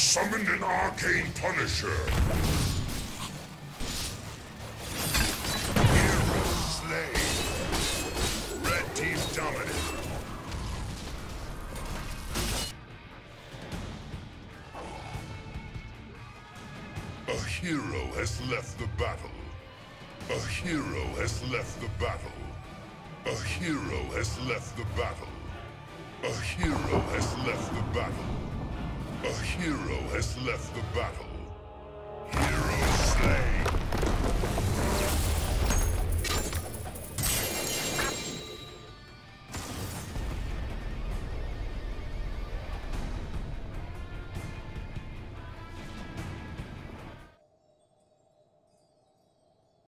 summoned an arcane punisher. Team. A hero has left the battle. A hero has left the battle. A hero has left the battle. A hero has left the battle. A hero has left the battle.